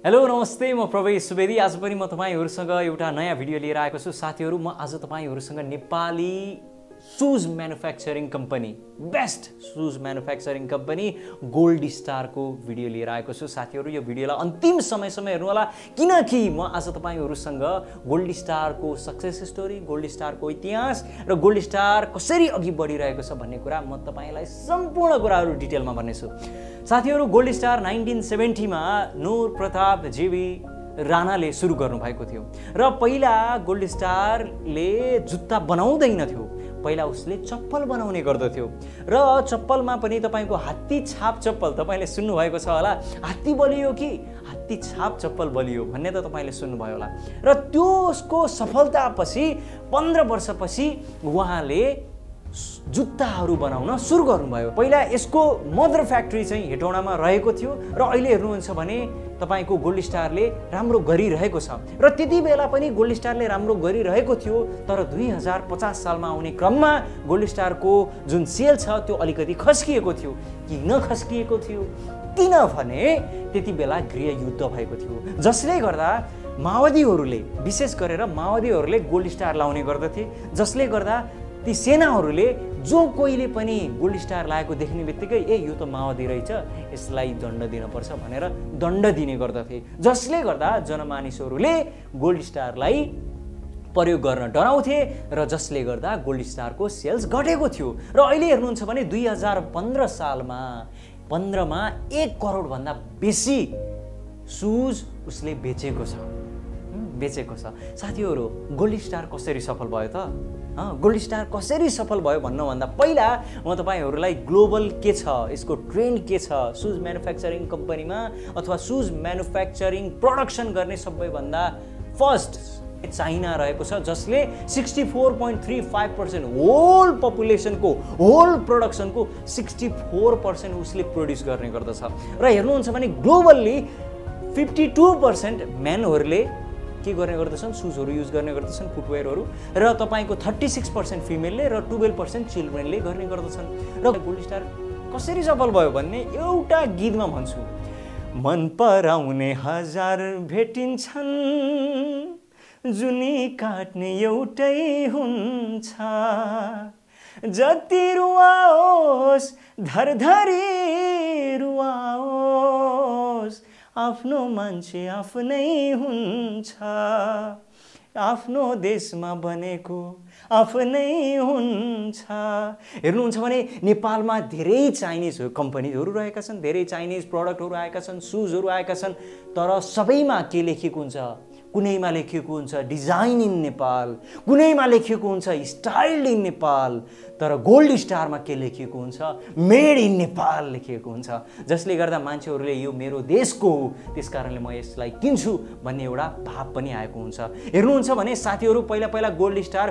Hello नमस्ते म प्रवेश सुवेदी। आज पनि म तपाईँहरूसँग एउटा नयाँ भिडियो लिएर आएको छु। साथीहरू म आज तपाईँहरूसँग Nepali shoes manufacturing company best shoes manufacturing company gold स्टारको भिडियो लिएर आएको छु। साथीहरू यो भिडियोलाई अन्तिम समयसम्म हेर्नु होला। किनकि म आज तपाईँहरूसँग गोल्ड स्टारको सक्सेस स्टोरी गोल्ड स्टारको इतिहास र गोल्ड स्टार कसरी अघि बढिरहेको छ भन्ने कुरा म तपाईँलाई सम्पूर्ण कुराहरू डिटेलमा भन्नेछु। साथीहरू गोल्ड स्टार नाइन्टिन सेभेन्टीमा नूर प्रताप जेबी राणाले सुरु गर्नुभएको थियो। र पहिला गोल्ड स्टारले जुत्ता बनाउँदैन थियो। पहिला उसले चप्पल बनाउने गर्दथ्यो। र चप्पलमा पनि तपाईँको हात्ती छाप चप्पल तपाईँले सुन्नुभएको छ होला। हात्ती बलियो कि? हात्ती छाप चप्पल बलियो भन्ने त तपाईँले सुन्नुभयो होला। र त्यसको सफलतापछि पन्ध्र वर्षपछि उहाँले जुत्ताहरू बनाउन सुरु गर्नुभयो। पहिला यसको मदर फ्याक्ट्री चाहिँ हेटौँडामा रहेको थियो र अहिले हेर्नुहुन्छ भने तपाईँको गोल्ड स्टारले राम्रो गरिरहेको छ। र त्यति बेला पनि गोल्ड स्टारले राम्रो गरिरहेको थियो तर दुई हजार पचास सालमा आउने क्रममा गोल्ड स्टारको जुन सेल छ त्यो अलिकति खस्किएको थियो। किन खस्किएको थियो? किनभने त्यति बेला गृहयुद्ध भएको थियो। जसले गर्दा माओवादीहरूले विशेष गरेर माओवादीहरूले गोल्ड स्टार लाउने गर्दथे। जसले गर्दा ती सेनाहरूले जो कोहीले पनि गोल्ड स्टार लगाएको देख्ने बित्तिकै ए यो त माओवादी रहेछ यसलाई दण्ड दिनुपर्छ भनेर दण्ड दिने गर्दथे। जसले गर्दा जनमानिसहरूले गोल्ड स्टारलाई प्रयोग गर्न डराउँथे र जसले गर्दा गोल्ड स्टारको सेल्स घटेको थियो। र अहिले हेर्नुहुन्छ भने दुई हजार पन्ध्र सालमा पन्ध्रमा एक करोडभन्दा बेसी सुज उसले बेचेको छ। बेचेको छ। साथीहरू गोल्ड स्टार कसरी सफल भयो त? गोल्ड स्टार कसरी सफल भयो भन्नुभन्दा पहिला म तपाईँहरूलाई ग्लोबल के छ यसको ट्रेन्ड के छ सुज म्यानुफ्याक्चरिङ कम्पनीमा अथवा सुज म्यानुफ्याक्चरिङ प्रडक्सन गर्ने सबैभन्दा फर्स्ट चाइना रहेको छ जसले sixty four point three five percent whole पपुलेसनको whole प्रडक्सनको सिक्सटी फोर पर्सेन्ट उसले प्रड्युस गर्ने गर्दछ। र हेर्नुहुन्छ भने ग्लोबल्ली फिफ्टी टू पर्सेन्ट म्यानहरूले के गर्ने गर्दछन्? सुजहरू युज गर्ने गर्दछन् फुटवेयरहरू र तपाईँको थर्टी सिक्स पर्सेन्ट फिमेलले र टुवेल्भ पर्सेन्ट चिल्ड्रेनले गर्ने गर्दछन्। र गोल्ड स्टार कसरी सफल भयो भन्ने एउटा गीतमा भन्छु। मन पराउने हजार भेटिन्छन् जुनी काट्ने एउटै हुन्छ। जति रुवाओस् धरधरी रुवाओस् आफ्नो मान्छे आफ्नै हुन्छ। आफ्नो देशमा बनेको आफ्नै हुन्छ। हेर्नुहुन्छ भने नेपालमा धेरै चाइनिज कम्पनीहरू रहेका छन् धेरै चाइनिज प्रडक्टहरू आएका छन् सुजहरू आएका छन् तर सबैमा के लेखिएको हुन्छ? कुनैमा लेखिएको हुन्छ डिजाइन इन नेपाल कुनैमा लेखिएको हुन्छ स्टाइल इन नेपाल तर गोल्ड स्टारमा के लेखिएको हुन्छ? मेड इन नेपाल लेखिएको हुन्छ। जसले गर्दा मान्छेहरूले यो मेरो देशको हो त्यस कारणले म यसलाई किन्छु भन्ने एउटा भाव पनि आएको हुन्छ। हेर्नुहुन्छ भने साथीहरू पहिला पहिला गोल्ड स्टार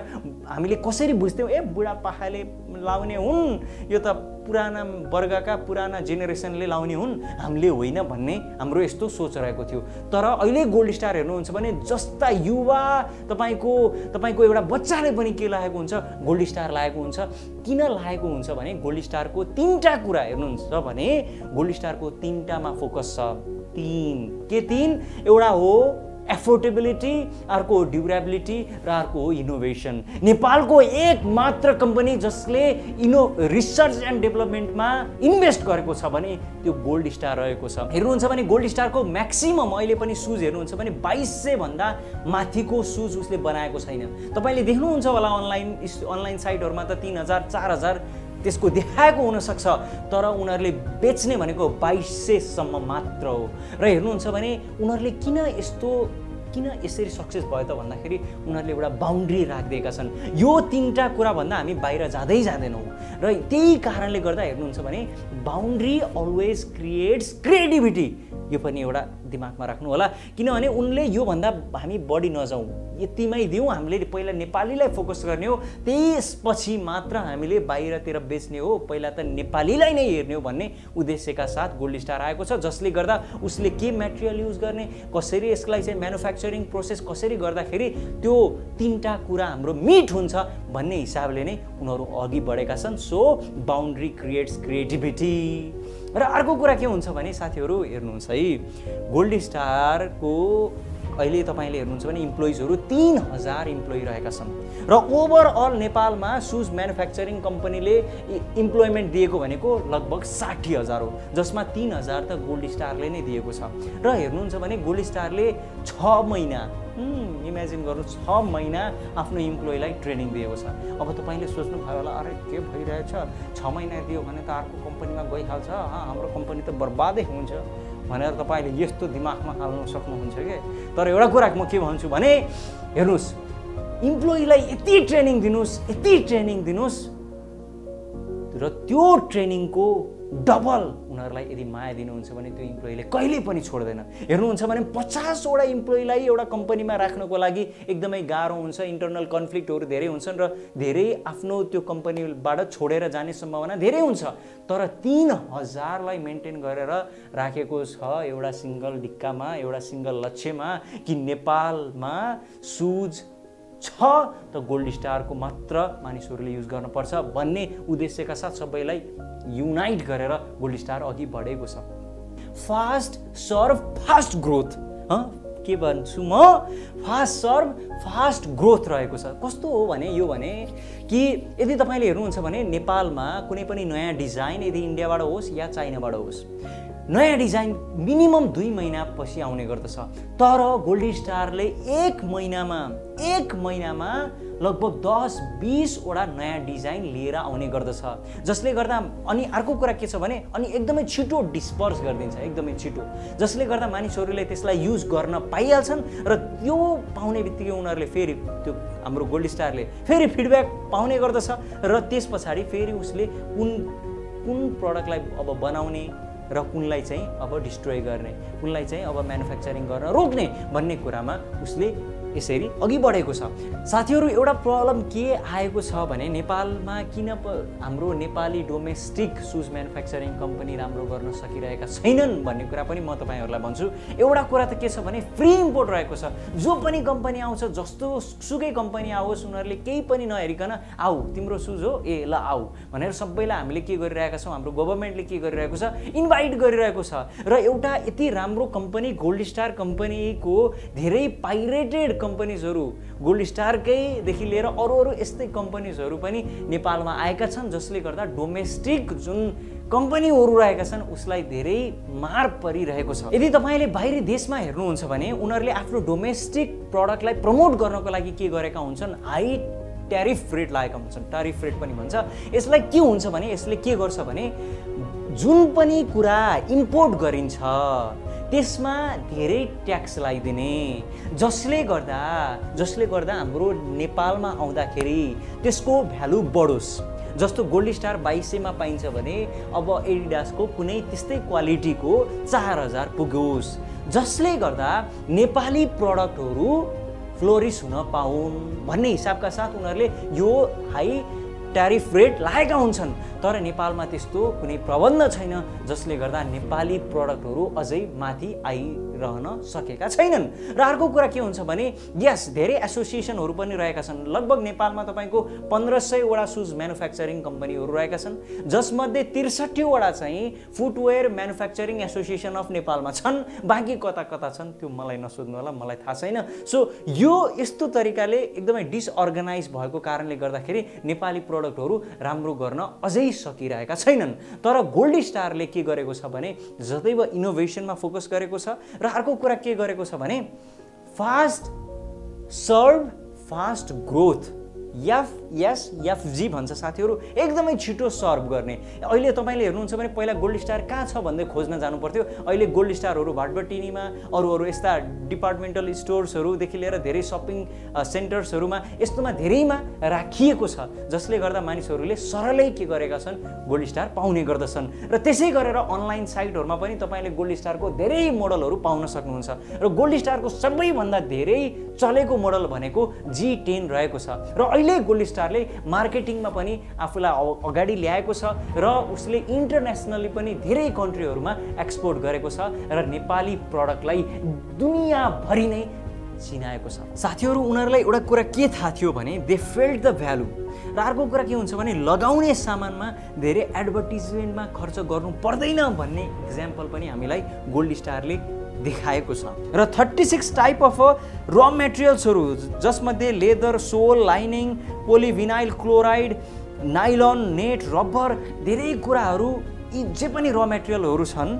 हामीले कसरी बुझ्थ्यौँ? ए बुढापाखाले लाउने हुन्। यो त पुराना वर्गका पुराना जेनेरेसनले लाउने हुन् हामीले होइन भन्ने हाम्रो यस्तो सोच रहेको थियो। तर अहिले गोल्ड स्टार हेर्नुहुन्छ भने जस्ता युवा तपाईँको तपाईँको एउटा बच्चाले पनि के लागेको हुन्छ गोल्ड स्टार लागेको हुन्छ। किन लागेको हुन्छ भने गोल्ड स्टारको तिनवटा कुरा हेर्नुहुन्छ भने गोल्ड स्टारको तिनवटामा फोकस छ। तिन। के तिन? एउटा हो एफोर्डेबिलिटी अर्को ड्युरेबिलिटी र अर्को हो इनोभेसन नेपालको एक मात्र कम्पनी जसले इनो रिसर्च एन्ड डेभलपमेन्टमा इन्भेस्ट गरेको छ भने त्यो गोल्ड स्टार रहेको छ। हेर्नुहुन्छ भने गोल्ड स्टारको म्याक्सिमम् अहिले पनि सुज हेर्नुहुन्छ भने बाइस सयभन्दा माथिको सुज उसले बनाएको छैन। तपाईँले देख्नुहुन्छ होला अनलाइन अनलाइन साइटहरूमा त तिन हजार चार हजार त्यसको देखाएको हुनसक्छ तर उनीहरूले बेच्ने भनेको बाइस सयसम्म मात्र हो। र हेर्नुहुन्छ भने उनीहरूले किन यस्तो किन यसरी सक्सेस भयो त भन्दाखेरि उनीहरूले एउटा बााउन्ड्री राखिदिएका छन्। यो तिनवटा कुरा भन्दा हामी बाहिर जाँदै जाँदैनौँ। र त्यही कारणले गर्दा हेर्नुहुन्छ भने बााउन्ड्री अलवेज क्रिएट्स क्रिएटिभिटी यो पनि एउटा दिमागमा राख्नु होला। किनभने उनले योभन्दा हामी बढी नजाउँ। यतिमै दिउँ हामीले पहिला नेपालीलाई फोकस गर्ने हो। त्यसपछि मात्र हामीले बाहिरतिर बेच्ने हो। पहिला त नेपालीलाई नै हेर्ने हो भन्ने उद्देश्यका साथ गोल्ड स्टार आएको छ जसले गर्दा उसले के मेटेरियल युज गर्ने कसरी यसलाई चाहिँ म्यानुफ्याक्चरिङ प्रोसेस कसरी गर्दाखेरि त्यो तिनवटा कुरा हाम्रो मिट हुन्छ भन्ने हिसाबले नै उनीहरू अघि बढेका छन्। सो बााउन्ड्री क्रिएट्स क्रिएटिभिटी र अर्को कुरा के हुन्छ भने साथीहरू हेर्नुहोस् है गोल्ड स्टारको अहिले तपाईँले हेर्नुहुन्छ भने इम्प्लोइजहरू तिन हजार इम्प्लोइ रहेका छन्। र ओभरअल नेपालमा सुज म्यानुफ्याक्चरिङ कम्पनीले इम्प्लोइमेन्ट दिएको भनेको लगभग साठी हजार हो जसमा तिन हजार त गोल्ड स्टारले नै दिएको छ। र हेर्नुहुन्छ भने गोल्ड स्टारले छ महिना इमेजिन गर्नु छ महिना आफ्नो इम्प्लोइलाई ट्रेनिङ दिएको छ। अब तपाईँले सोच्नुभयो होला अरे के भइरहेछ? छ महिना दियो भने त अर्को कम्पनीमा गइहाल्छ। हाम्रो कम्पनी त बर्बादै हुन्छ भनेर तपाईँले यस्तो दिमागमा हाल्नु सक्नुहुन्छ कि? तर एउटा कुरा म के भन्छु भने हेर्नुहोस् इम्प्लोइलाई यति ट्रेनिङ दिनुहोस् यति ट्रेनिङ दिनुहोस् र त्यो ट्रेनिङको डबल उनीहरूलाई यदि माया दिनुहुन्छ भने त्यो इम्प्लोइले कहिले पनि छोड्दैन। हेर्नुहुन्छ भने पचासवटा इम्प्लोइलाई एउटा कम्पनीमा राख्नको लागि एकदमै गाह्रो हुन्छ इन्टरनल कन्फ्लिक्टहरू धेरै हुन्छन् र धेरै आफ्नो त्यो कम्पनीबाट छोडेर जाने सम्भावना धेरै हुन्छ। तर तिन हजारलाई मेन्टेन गरेर राखेको छ एउटा सिङ्गल ढिक्कामा एउटा सिङ्गल लक्ष्यमा कि नेपालमा सुज छ त गोल्ड स्टारको मात्र मानिसहरूले युज गर्नुपर्छ भन्ने उद्देश्यका साथ सबैलाई युनाइट गरेर गोल्ड स्टार अघि बढेको छ। Fast serve fast growth. के भन्छु म? फास्ट सर्भ फास्ट ग्रोथ रहेको छ। कस्तो हो भने यो भने कि यदि तपाईँले हेर्नुहुन्छ भने नेपालमा कुनै पनि नयाँ डिजाइन यदि इन्डियाबाट होस् या चाइनाबाट होस् नयाँ डिजाइन मिनिमम दुई महिनापछि आउने गर्दछ। तर गोल्डी स्टारले एक महिनामा एक महिनामा लगभग दस बिसवटा नयाँ डिजाइन लिएर आउने गर्दछ। जसले गर्दा अनि अर्को कुरा के छ भने अनि एकदमै छिटो डिस्पर्स गरिदिन्छ एकदमै छिटो। जसले गर्दा मानिसहरूले त्यसलाई युज गर्न पाइहाल्छन् र त्यो पाउने बित्तिकै उनीहरूले फेरि त्यो हाम्रो गोल्ड स्टारले फेरि फिडब्याक पाउने गर्दछ र त्यस पछाडि फेरि उसले कुन कुन प्रडक्टलाई अब बनाउने र कुनलाई चाहिँ अब डिस्ट्रोय गर्ने कुनलाई चाहिँ अब म्यानुफ्याक्चरिङ गर्न रोक्ने भन्ने कुरामा उसले यसरी अघि बढेको छ। साथीहरू एउटा प्रब्लम के आएको छ भने नेपालमा किन हाम्रो Nepali domestic shoes manufacturing company राम्रो गर्न सकिरहेका छैनन् भन्ने कुरा पनि म तपाईँहरूलाई भन्छु। एउटा कुरा त के छ भने फ्री इम्पोर्ट रहेको छ। जो पनि कम्पनी आउँछ जस्तो सुकै कम्पनी आओस् उनीहरूले केही पनि नहेरिकन आऊ तिम्रो सुज हो ए ल आऊ। भनेर सबैलाई हामीले के गरिरहेका छौँ? हाम्रो गभर्मेन्टले के गरिरहेको छ? इन्भाइट गरिरहेको छ। र एउटा यति राम्रो कम्पनी गोल्ड स्टार कम्पनीको धेरै पाइरेटेड कम्पनीजहरू गोल्ड स्टारकैदेखि लिएर अरू अरू यस्तै कम्पनीजहरू पनि नेपालमा आएका छन् जसले गर्दा डोमेस्टिक जुन कम्पनीहरू रहेका छन् उसलाई धेरै मार परिरहेको छ। यदि तपाईँले बाहिरी देशमा हेर्नुहुन्छ भने उनीहरूले आफ्नो डोमेस्टिक प्रडक्टलाई प्रमोट गर्नको लागि के गरेका हुन्छन्? हाई ट्यारिफ रेट लागेका हुन्छन्। ट्यारिफ रेट पनि भन्छ। यसलाई के हुन्छ भने यसले के गर्छ भने जुन पनि कुरा इम्पोर्ट गरिन्छ त्यसमा धेरै ट्याक्स लगाइदिने जसले गर्दा जसले गर्दा हाम्रो नेपालमा आउँदाखेरि त्यसको भ्यालु बढोस्। जस्तो गोल्ड स्टार बाइस सयमा पाइन्छ भने अब एडिडासको कुनै त्यस्तै क्वालिटीको चार हजार पुगोस्। जसले गर्दा नेपाली प्रडक्टहरू फ्लोरिस हुन पाउन्। भन्ने हिसाबका साथ उनीहरूले यो हाई ट्यारिफ रेट लागेका हुन्छन्। तर नेपालमा त्यस्तो कुनै प्रबन्ध छैन जसले गर्दा नेपाली प्रडक्टहरू अझै माथि आइरहन सकेका छैनन्। र अर्को कुरा के हुन्छ भने यस धेरै एसोसिएसनहरू पनि रहेका छन्। लगभग नेपालमा तपाईँको पन्ध्र सयवटा सुज म्यानुफ्याक्चरिङ कम्पनीहरू रहेका छन्। जसमध्ये त्रिसठीवटा चाहिँ फुटवेयर म्यानुफ्याक्चरिङ एसोसिएसन अफ नेपालमा छन्। बाँकी कता कता छन् त्यो मलाई नसोध्नु होला मलाई थाहा छैन। सो यो यस्तो तरिकाले एकदमै डिसअर्गनाइज भएको कारणले गर्दाखेरि नेपाली प्रडक्टहरू राम्रो गर्न अझै सकिरहेका छैनन्। तर गोल्ड स्टारले के गरेको छ भने जतैव इनोभेसनमा फोकस गरेको छ र अर्को कुरा के गरेको छ भने fast serve fast growth F S FG भन्छ साथीहरू एकदमै छिटो सर्भ गर्ने। अहिले तपाईँले हेर्नुहुन्छ भने पहिला गोल्ड स्टार कहाँ छ भन्दै खोज्न जानु पर्थ्यो अहिले गोल्ड स्टारहरू भाटबटिनीमा अरू अरू यस्ता डिपार्टमेन्टल स्टोर्सहरूदेखि लिएर धेरै सपिङ सेन्टर्सहरूमा यस्तोमा धेरैमा राखिएको छ जसले गर्दा मानिसहरूले सरलै के गरेका छन्? गोल्ड स्टार पाउने गर्दछन्। र त्यसै गरेर अनलाइन साइटहरूमा पनि तपाईँले गोल्ड स्टारको धेरै मोडलहरू पाउन सक्नुहुन्छ। र गोल्ड स्टारको सबैभन्दा धेरै चलेको मोडल भनेको जी टेन रहेको छ। र अहिले गोल्ड स्टारले मार्केटिङमा पनि आफूलाई अगाडि ल्याएको छ र उसले इन्टरनेसनली पनि धेरै कन्ट्रीहरूमा एक्सपोर्ट गरेको छ र नेपाली प्रडक्टलाई दुनियाँभरि नै चिनाएको छ। साथीहरू उनीहरूलाई एउटा कुरा के थाहा थियो भने दे फेल्ट द भ्यालु र अर्को कुरा के हुन्छ भने लगाउने सामानमा धेरै एडभर्टिजमेन्टमा खर्च गर्नु पर्दैन भन्ने इक्जाम्पल पनि हामीलाई गोल्ड स्टारले देखाएको छ। र थर्टी सिक्स टाइप अफ र मेटेरियल्सहरू जसमध्ये leather sole lining polyvinyl chloride nylon net rubber धेरै कुराहरू यी जे पनि र मेटेरियलहरू छन्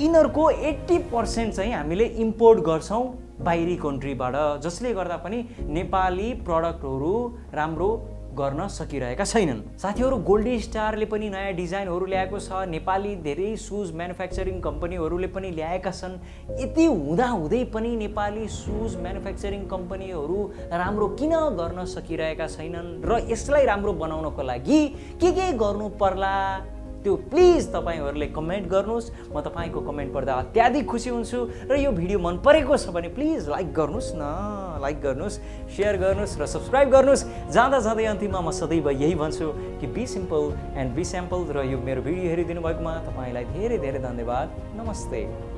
यिनीहरूको एट्टी पर्सेन्ट चाहिँ हामीले इम्पोर्ट गर्छौँ बाहिरी कन्ट्रीबाट जसले गर्दा पनि नेपाली प्रडक्टहरू राम्रो गर्न सकिरहेका छैनन्। साथीहरू गोल्डी स्टारले पनि नयाँ डिजाइनहरू ल्याएको छ। नेपाली धेरै सुज म्यानुफ्याक्चरिङ कम्पनीहरूले पनि ल्याएका छन्। यति हुँदाहुँदै पनि नेपाली सुज म्यानुफ्याक्चरिङ कम्पनीहरू राम्रो किन गर्न सकिरहेका छैनन् र यसलाई राम्रो बनाउनको लागि के के गर्नु पर्ला? त्यो प्लिज तपाईँहरूले कमेन्ट गर्नुहोस्। म तपाईँको कमेन्ट पढ्दा अत्याधिक खुसी हुन्छु र यो भिडियो मन परेको छ भने प्लिज लाइक गर्नुहोस् न लाइक गर्नुहोस् सेयर गर्नुहोस् र सब्सक्राइब गर्नुहोस्। जाँदा जाँदै अन्तिममा म सदैव यही भन्छु कि be simple and be sample र यो मेरो भिडियो हेरिदिनु भएकोमा तपाईँलाई धेरै धेरै धन्यवाद। नमस्ते।